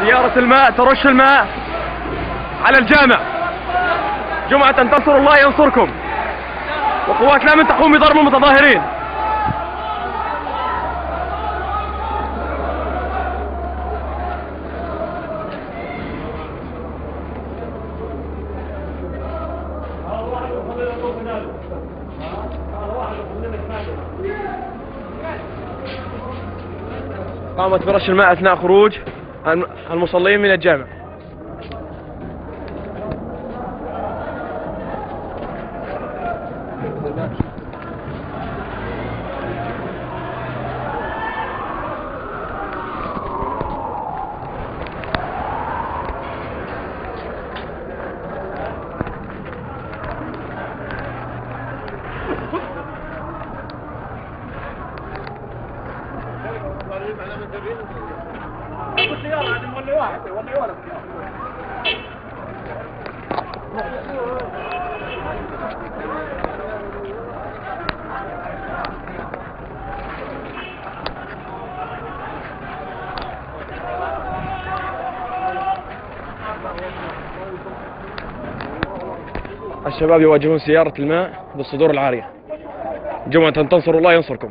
سيارة الماء ترش الماء على الجامع. جمعة تنصروا الله ينصركم. وقوات الأمن تقوم بضرب المتظاهرين قامت برش الماء أثناء خروج. المصلين من الجامع. الشباب يواجهون سيارة الماء بالصدور العارية. جمعة تنصروا الله ينصركم.